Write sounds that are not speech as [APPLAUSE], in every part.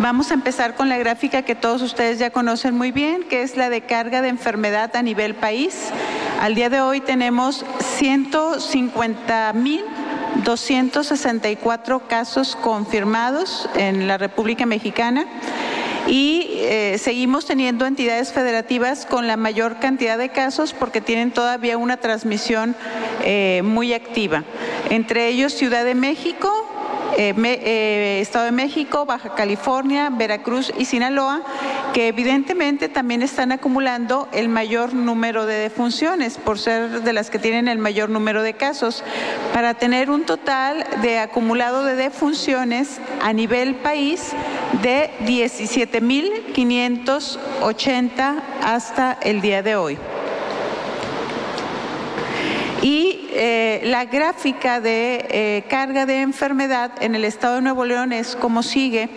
Vamos a empezar con la gráfica que todos ustedes ya conocen muy bien, que es la de carga de enfermedad a nivel país. Al día de hoy tenemos 150 mil 264 casos confirmados en la República Mexicana y eh, seguimos teniendo entidades federativas con la mayor cantidad de casos porque tienen todavía una transmisión eh, muy activa. Entre ellos Ciudad de México, eh, eh, Estado de México, Baja California, Veracruz y Sinaloa, que evidentemente también están acumulando el mayor número de defunciones por ser de las que tienen el mayor número de casos, para tener un total de acumulado de defunciones a nivel país de 17.580 hasta el día de hoy. Y eh, la gráfica de eh, carga de enfermedad en el estado de Nuevo León es como sigue.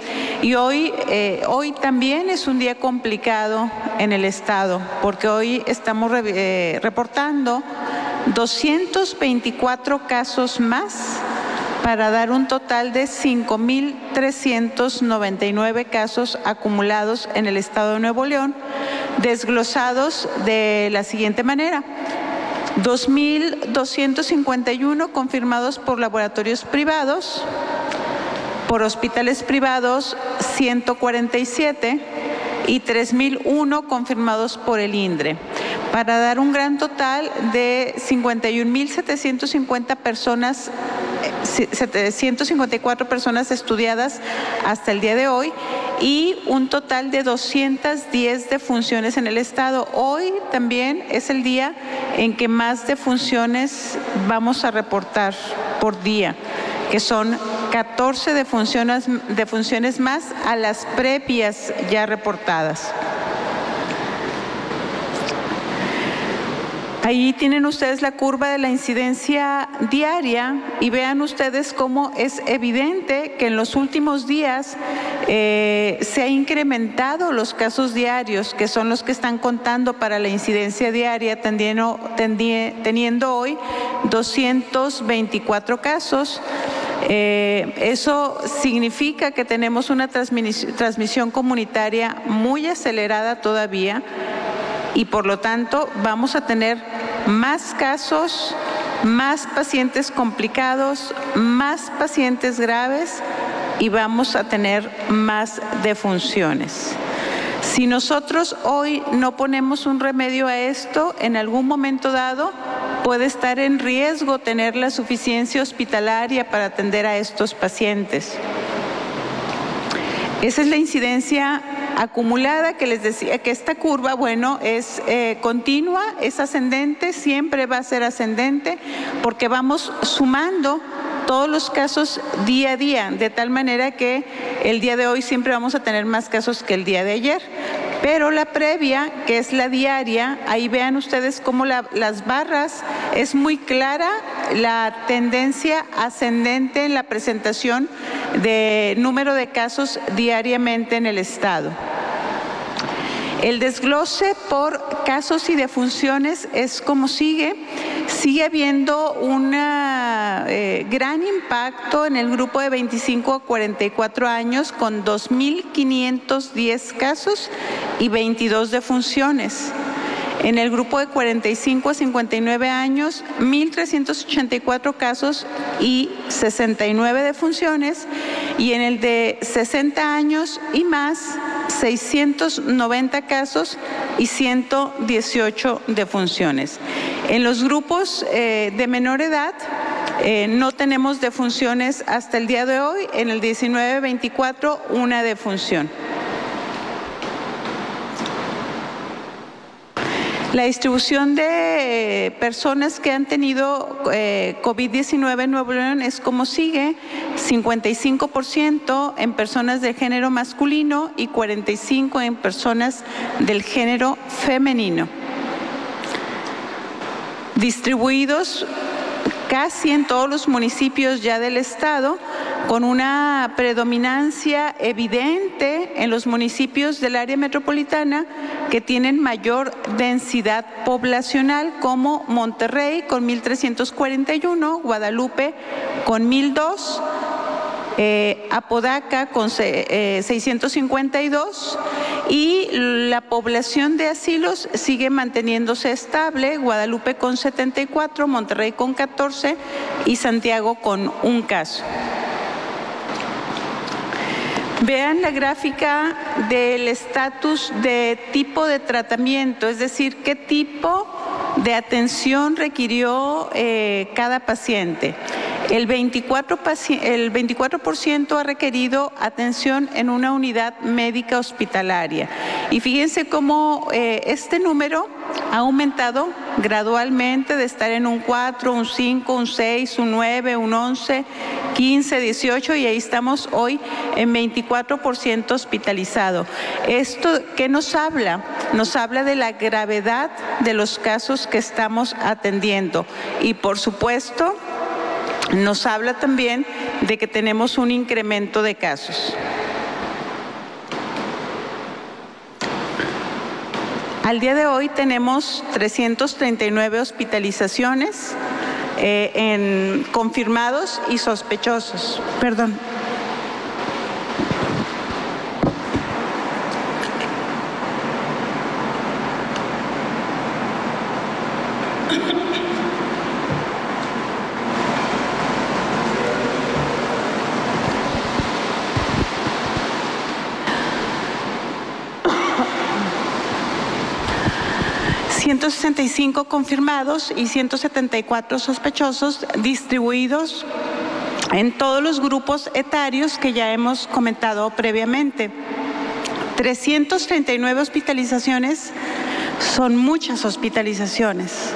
Y hoy, eh, hoy también es un día complicado en el estado, porque hoy estamos reportando 224 casos más para dar un total de 5.399 casos acumulados en el estado de Nuevo León, desglosados de la siguiente manera. 2.251 confirmados por laboratorios privados, por hospitales privados 147 y 3.001 confirmados por el INDRE, para dar un gran total de 51.750 personas 754 personas estudiadas hasta el día de hoy y un total de 210 defunciones en el estado. Hoy también es el día en que más defunciones vamos a reportar por día, que son 14 defunciones, defunciones más a las previas ya reportadas. Ahí tienen ustedes la curva de la incidencia diaria y vean ustedes cómo es evidente que en los últimos días eh, se ha incrementado los casos diarios, que son los que están contando para la incidencia diaria, teniendo, hoy 224 casos. Eh, eso significa que tenemos una transmisión comunitaria muy acelerada todavía y por lo tanto vamos a tener más casos, más pacientes complicados, más pacientes graves y vamos a tener más defunciones. Si nosotros hoy no ponemos un remedio a esto, en algún momento dado puede estar en riesgo tener la suficiencia hospitalaria para atender a estos pacientes. Esa es la incidencia acumulada que les decía que esta curva, bueno, es eh, continua, es ascendente, siempre va a ser ascendente porque vamos sumando todos los casos día a día, de tal manera que el día de hoy siempre vamos a tener más casos que el día de ayer. Pero la previa, que es la diaria, ahí vean ustedes cómo las barras es muy clara la tendencia ascendente en la presentación de número de casos diariamente en el Estado. El desglose por casos y defunciones es como sigue. Sigue habiendo un eh, gran impacto en el grupo de 25 a 44 años con 2.510 casos y 22 defunciones. En el grupo de 45 a 59 años, 1.384 casos y 69 defunciones. Y en el de 60 años y más, 690 casos y 118 defunciones. En los grupos eh, de menor edad, eh, no tenemos defunciones hasta el día de hoy. En el 19-24, una defunción. La distribución de personas que han tenido eh, COVID-19 en Nuevo León es como sigue, 55% en personas del género masculino y 45% en personas del género femenino. Distribuidos casi en todos los municipios ya del estado, con una predominancia evidente en los municipios del área metropolitana que tienen mayor densidad poblacional, como Monterrey con 1.341, Guadalupe con 1.002, eh, Apodaca con 652 eh, y la población de asilos sigue manteniéndose estable, Guadalupe con 74, Monterrey con 14 y Santiago con un caso. Vean la gráfica del estatus de tipo de tratamiento, es decir, qué tipo de atención requirió eh, cada paciente. El 24%, el 24 ha requerido atención en una unidad médica hospitalaria. Y fíjense cómo eh, este número ha aumentado gradualmente de estar en un 4, un 5, un 6, un 9, un 11, 15, 18 y ahí estamos hoy en 24% hospitalizado. ¿Esto qué nos habla? Nos habla de la gravedad de los casos que estamos atendiendo y por supuesto nos habla también de que tenemos un incremento de casos. Al día de hoy tenemos 339 hospitalizaciones eh, en confirmados y sospechosos. Perdón. 165 confirmados y 174 sospechosos distribuidos en todos los grupos etarios que ya hemos comentado previamente. 339 hospitalizaciones son muchas hospitalizaciones.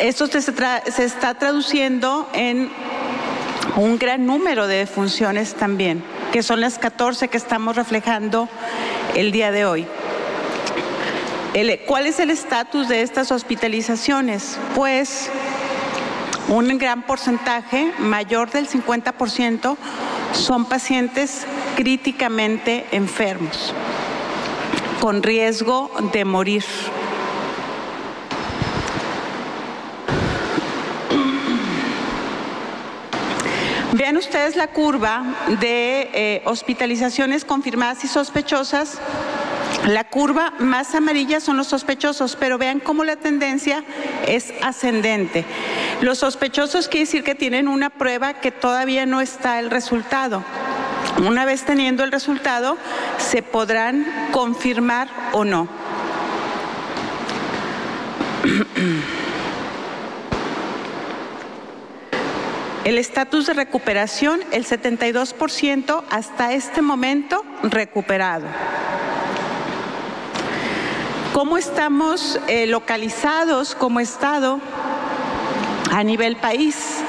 Esto se, se, está traduciendo en un gran número de defunciones también, que son las 14 que estamos reflejando el día de hoy. ¿Cuál es el estatus de estas hospitalizaciones? Pues un gran porcentaje, mayor del 50%, son pacientes críticamente enfermos, con riesgo de morir. Vean ustedes la curva de eh, hospitalizaciones confirmadas y sospechosas la curva más amarilla son los sospechosos, pero vean cómo la tendencia es ascendente. Los sospechosos quiere decir que tienen una prueba que todavía no está el resultado. Una vez teniendo el resultado, se podrán confirmar o no. [CLEARS THROAT] El estatus de recuperación, el 72% hasta este momento recuperado. ¿Cómo estamos eh, localizados como Estado a nivel país?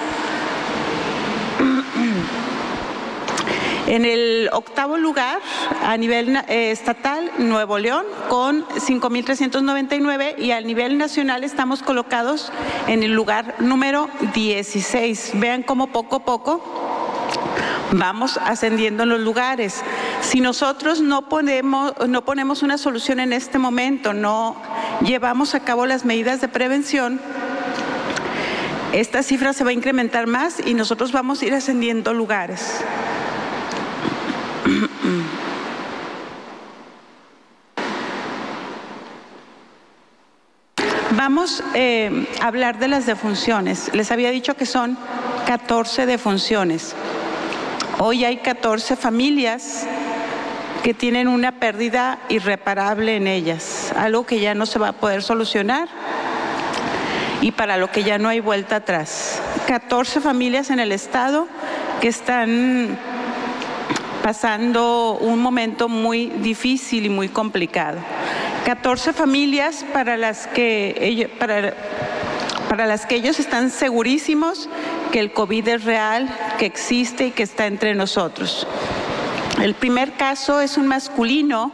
[CLEARS THROAT] En el octavo lugar, a nivel eh, estatal, Nuevo León, con 5.399 y a nivel nacional estamos colocados en el lugar número 16. Vean cómo poco a poco vamos ascendiendo en los lugares. Si nosotros no ponemos, no ponemos una solución en este momento, no llevamos a cabo las medidas de prevención, esta cifra se va a incrementar más y nosotros vamos a ir ascendiendo lugares. Vamos eh, a hablar de las defunciones. Les había dicho que son 14 defunciones. Hoy hay 14 familias que tienen una pérdida irreparable en ellas, algo que ya no se va a poder solucionar y para lo que ya no hay vuelta atrás. 14 familias en el estado que están pasando un momento muy difícil y muy complicado. 14 familias para las que ellos, para, para las que ellos están segurísimos que el COVID es real, que existe y que está entre nosotros. El primer caso es un masculino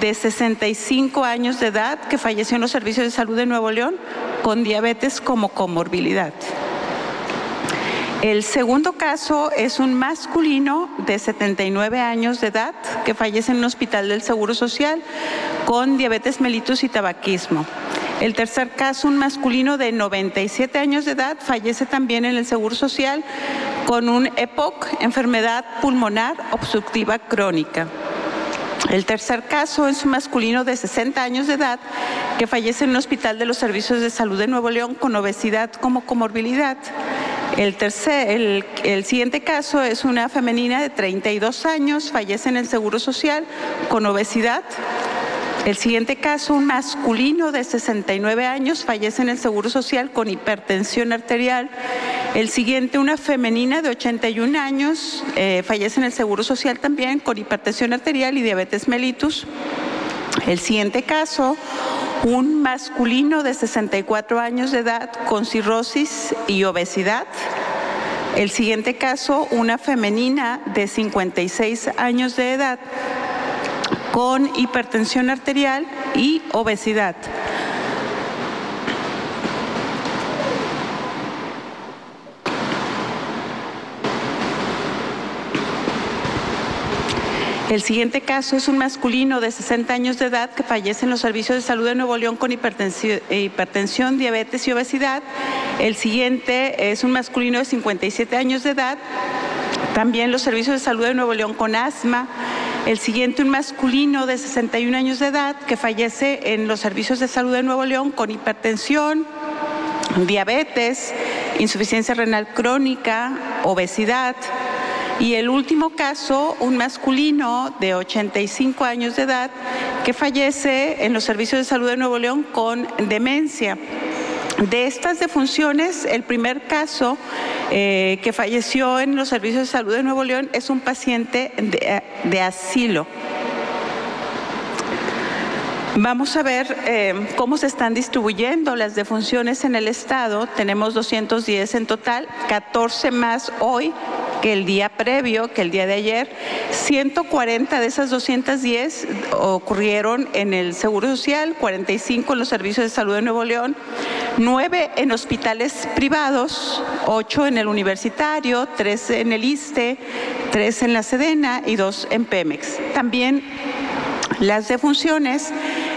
de 65 años de edad que falleció en los servicios de salud de Nuevo León con diabetes como comorbilidad. El segundo caso es un masculino de 79 años de edad que fallece en un hospital del Seguro Social con diabetes mellitus y tabaquismo. El tercer caso, un masculino de 97 años de edad, fallece también en el Seguro Social con un EPOC, enfermedad pulmonar obstructiva crónica. El tercer caso es un masculino de 60 años de edad que fallece en un hospital de los servicios de salud de Nuevo León con obesidad como comorbilidad. El, tercer, el, siguiente caso es una femenina de 32 años, fallece en el Seguro Social con obesidad. El siguiente caso, un masculino de 69 años, fallece en el Seguro Social con hipertensión arterial. El siguiente, una femenina de 81 años, eh, fallece en el Seguro Social también con hipertensión arterial y diabetes mellitus. El siguiente caso, un masculino de 64 años de edad con cirrosis y obesidad. El siguiente caso, una femenina de 56 años de edad con hipertensión arterial y obesidad. El siguiente caso es un masculino de 60 años de edad que fallece en los servicios de salud de Nuevo León con hipertensión, diabetes y obesidad. El siguiente es un masculino de 57 años de edad, también los servicios de salud de Nuevo León con asma. El siguiente, un masculino de 61 años de edad que fallece en los servicios de salud de Nuevo León con hipertensión, diabetes, insuficiencia renal crónica, obesidad. Y el último caso, un masculino de 85 años de edad que fallece en los servicios de salud de Nuevo León con demencia. De estas defunciones, el primer caso eh, que falleció en los servicios de salud de Nuevo León es un paciente de, eh, asilo. Vamos a ver eh, cómo se están distribuyendo las defunciones en el Estado. Tenemos 210 en total, 14 más hoy que el día previo, que el día de ayer. 140 de esas 210 ocurrieron en el Seguro Social, 45 en los servicios de salud de Nuevo León, 9 en hospitales privados, 8 en el universitario, 3 en el ISTE, 3 en la Sedena y 2 en Pemex. También las defunciones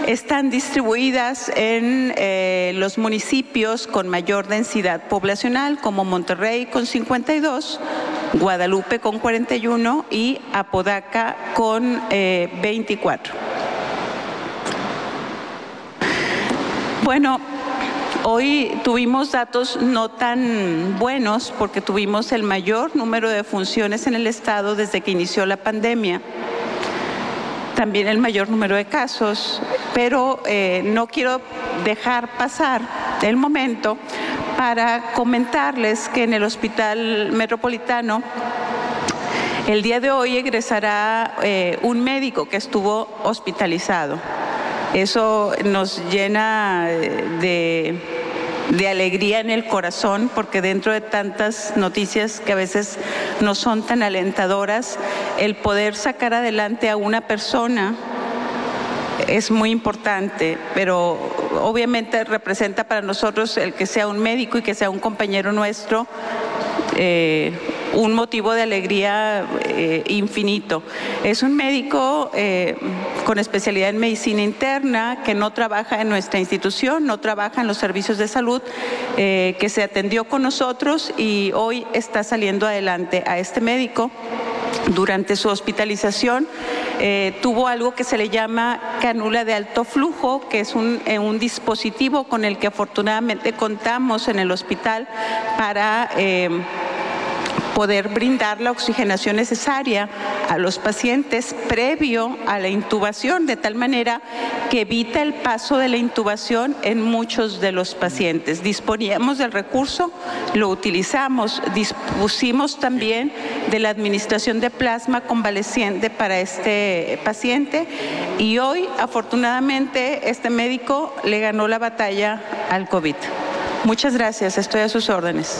están distribuidas en eh, los municipios con mayor densidad poblacional, como Monterrey con 52, Guadalupe con 41 y Apodaca con eh, 24. Bueno, Hoy tuvimos datos no tan buenos porque tuvimos el mayor número de funciones en el Estado desde que inició la pandemia también el mayor número de casos, pero eh, no quiero dejar pasar el momento para comentarles que en el Hospital Metropolitano el día de hoy egresará eh, un médico que estuvo hospitalizado. Eso nos llena eh, de alegría en el corazón, porque dentro de tantas noticias que a veces no son tan alentadoras, el poder sacar adelante a una persona es muy importante, pero obviamente representa para nosotros el que sea un médico y que sea un compañero nuestro. Eh, un motivo de alegría eh, infinito. Es un médico eh, con especialidad en medicina interna que no trabaja en nuestra institución, no trabaja en los servicios de salud, eh, que se atendió con nosotros y hoy está saliendo adelante a este médico durante su hospitalización tuvo algo que se le llama canula de alto flujo, que es un, un dispositivo con el que afortunadamente contamos en el hospital para... poder brindar la oxigenación necesaria a los pacientes previo a la intubación, de tal manera que evita el paso de la intubación en muchos de los pacientes. Disponíamos del recurso, lo utilizamos, dispusimos también de la administración de plasma convaleciente para este paciente y hoy afortunadamente este médico le ganó la batalla al COVID. Muchas gracias, estoy a sus órdenes.